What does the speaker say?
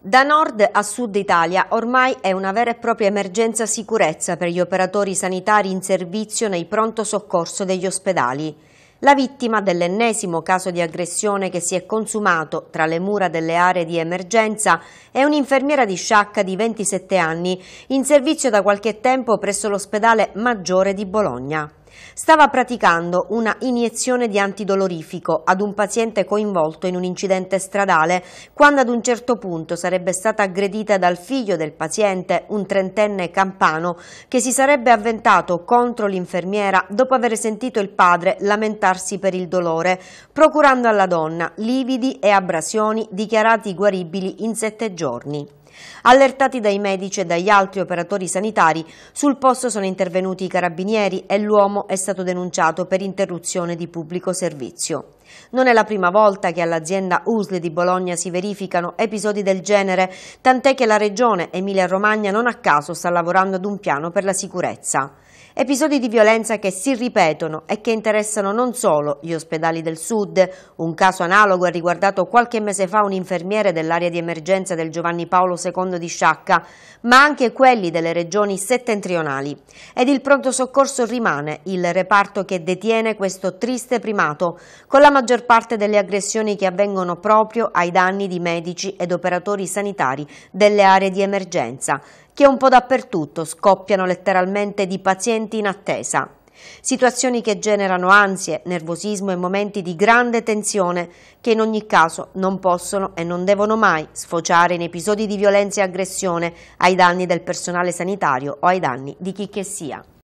Da nord a sud Italia ormai è una vera e propria emergenza sicurezza per gli operatori sanitari in servizio nei pronto soccorso degli ospedali. La vittima dell'ennesimo caso di aggressione che si è consumato tra le mura delle aree di emergenza è un'infermiera di Sciacca di 27 anni in servizio da qualche tempo presso l'ospedale Maggiore di Bologna. Stava praticando una iniezione di antidolorifico ad un paziente coinvolto in un incidente stradale quando ad un certo punto sarebbe stata aggredita dal figlio del paziente, un trentenne campano, che si sarebbe avventato contro l'infermiera dopo aver sentito il padre lamentarsi per il dolore, procurando alla donna lividi e abrasioni dichiarati guaribili in sette giorni. Allertati dai medici e dagli altri operatori sanitari, sul posto sono intervenuti i carabinieri e l'uomo è stato denunciato per interruzione di pubblico servizio. Non è la prima volta che all'azienda USL di Bologna si verificano episodi del genere, tant'è che la regione Emilia-Romagna non a caso sta lavorando ad un piano per la sicurezza. Episodi di violenza che si ripetono e che interessano non solo gli ospedali del sud, un caso analogo ha riguardato qualche mese fa un infermiere dell'area di emergenza del Giovanni Paolo II di Sciacca, ma anche quelli delle regioni settentrionali. Ed il pronto soccorso rimane il reparto che detiene questo triste primato, con la maggior parte delle aggressioni che avvengono proprio ai danni di medici ed operatori sanitari delle aree di emergenza, che un po' dappertutto scoppiano letteralmente di pazienti in attesa. Situazioni che generano ansie, nervosismo e momenti di grande tensione che in ogni caso non possono e non devono mai sfociare in episodi di violenza e aggressione ai danni del personale sanitario o ai danni di chi che sia.